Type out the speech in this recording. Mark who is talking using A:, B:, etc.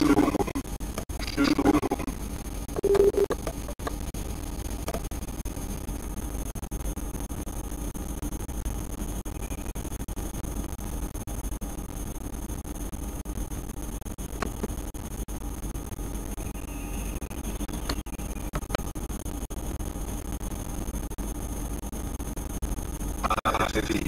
A: AFI, AFI,